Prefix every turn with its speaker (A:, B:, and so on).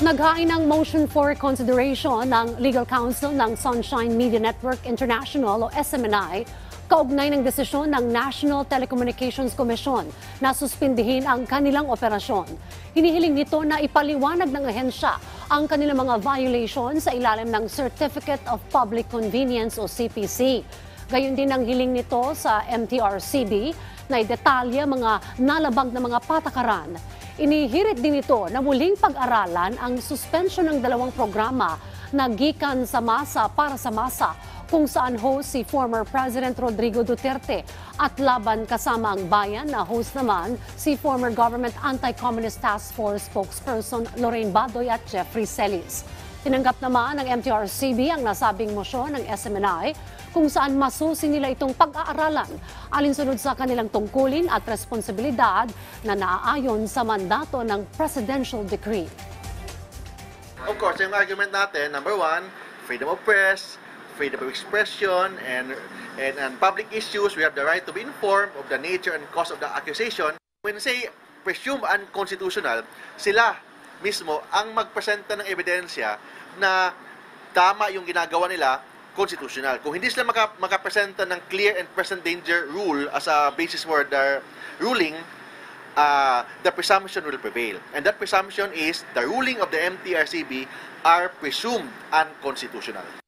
A: Naghain ng motion for consideration ng Legal Counsel ng Sunshine Media Network International o SMNI kaugnay ng desisyon ng National Telecommunications Commission na suspindihin ang kanilang operasyon. Hinihiling nito na ipaliwanag ng ahensya ang kanilang mga violations sa ilalim ng Certificate of Public Convenience o CPC. Gayon din ang hiling nito sa MTRCB na idetalya mga nalabag na mga patakaran. Inihirit din ito na muling pag-aralan ang suspension ng dalawang programa na gikan sa masa para sa masa kung saan host si former President Rodrigo Duterte at laban kasama ang bayan na host naman si former Government Anti-Communist Task Force spokesperson Lorraine Badoy at Jeffrey Celis. Tinanggap naman ng MTRCB ang nasabing mosyon ng SMNI kung saan masusi nila itong pag-aaralan alinsunod sa kanilang tungkulin at responsibilidad na naaayon sa mandato ng Presidential Decree.
B: Of course, yung argument natin, number one, freedom of press, freedom of expression, and, and, and public issues, we have the right to be informed of the nature and cause of the accusation. When say presume unconstitutional, sila mismo ang magpresenta ng ebidensya na tama yung ginagawa nila constitutional. Kung hindi sila maka, makapresenta ng clear and present danger rule as a basis for their ruling, uh, the presumption will prevail. And that presumption is the ruling of the MTRCB are presumed unconstitutional.